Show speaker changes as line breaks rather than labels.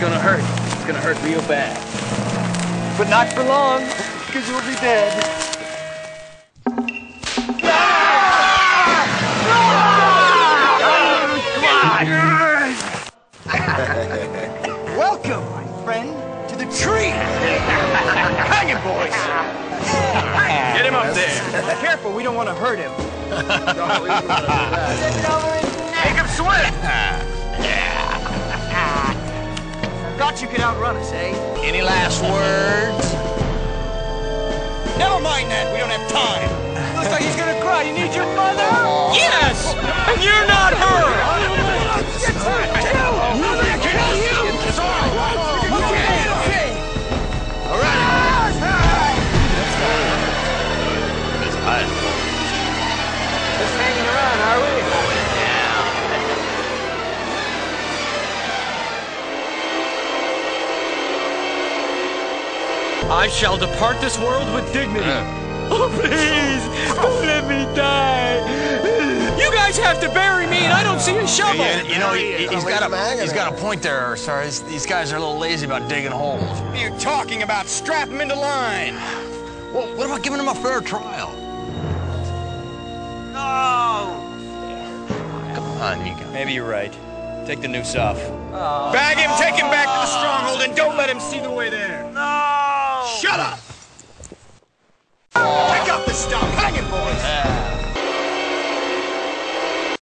gonna hurt. It's gonna hurt real bad.
But not for long, because you'll be dead. Welcome, my friend, to the tree. Hang it, boys.
Get him up there.
Careful, we don't want to hurt him.
Make him swim.
Thought you could outrun us, eh?
Any last words?
I shall depart this world with dignity. Uh. Oh, please, don't let me die. You guys have to bury me, and I don't see a shovel.
Yeah, you know, he, has got a he's got a point there, sir. These, these guys are a little lazy about digging holes.
What are you talking about? Strap him into line.
Well, what about giving him a fair trial?
No.
Come on, you guys.
Maybe you're right. Take the noose off. Oh. Bag him, take him back to the stronghold, and don't let him see the way there.
No.
Shut up! Pick up the stuff. Hang it, boys.